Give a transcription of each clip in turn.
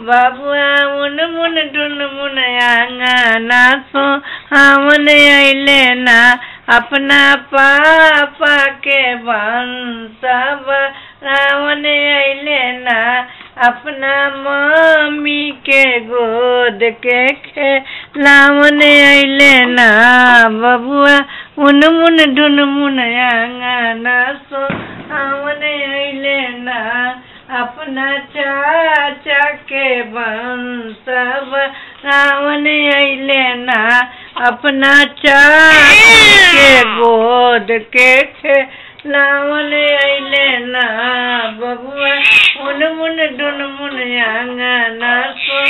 బాబు అవును మునటును మునయాంగా నాసు అవునయైలేనా اپنا پاپا کے بنسب راون لینا اپنا مامی کے گود کے کھلاون لینا ببوا ان من ڈھن من آنگانا سو چکے بن سب راون لینا اپنا چاک کے گود کے لاون لینا ببوا ان من ڈن من آنگنا سو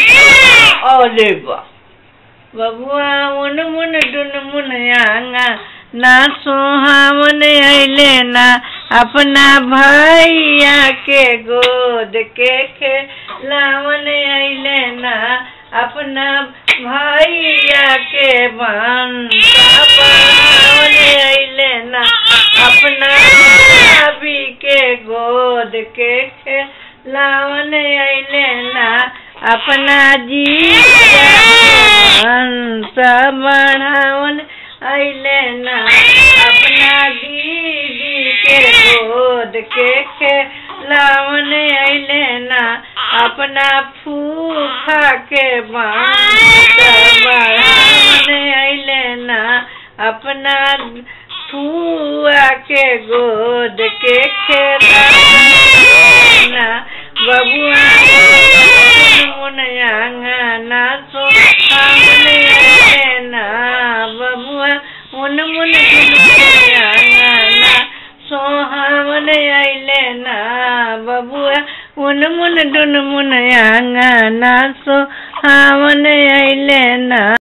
اولے با ببوا ان من ڈن من آنگا نہ سوہاون لینا اپنا بھیا کے گود کے کھلاون لینا اپنا بھیا کے بناون لینا اپنا بھابھی کے گود کے کھلاون لینا اپنا جی بناون لینا خود کے کھلاون اے لینا اپنا پھو کھا کے بڑھاون اے لینا اپنا پھوا کے گود کے کھلاون لینا ببو من من ڈن من آنگا ناسو ہاون لینا